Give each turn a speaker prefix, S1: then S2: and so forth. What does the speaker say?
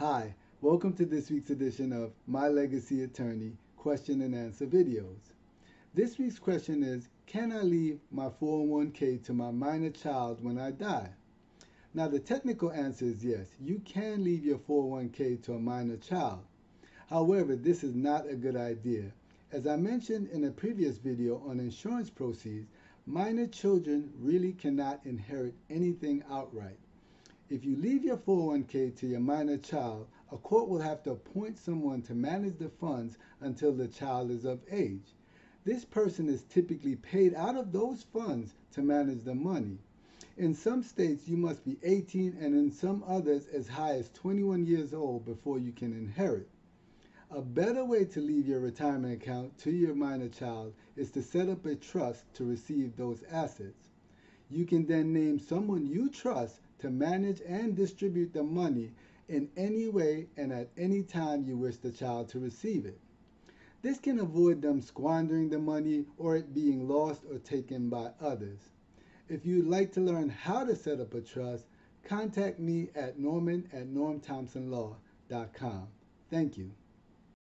S1: Hi, welcome to this week's edition of My Legacy Attorney question and answer videos. This week's question is Can I leave my 401k to my minor child when I die? Now, the technical answer is yes, you can leave your 401k to a minor child. However, this is not a good idea. As I mentioned in a previous video on insurance proceeds, minor children really cannot inherit anything outright. If you leave your 401k to your minor child, a court will have to appoint someone to manage the funds until the child is of age. This person is typically paid out of those funds to manage the money. In some states, you must be 18 and in some others as high as 21 years old before you can inherit. A better way to leave your retirement account to your minor child is to set up a trust to receive those assets. You can then name someone you trust to manage and distribute the money in any way and at any time you wish the child to receive it. This can avoid them squandering the money or it being lost or taken by others. If you'd like to learn how to set up a trust, contact me at norman at normthompsonlaw.com. Thank you.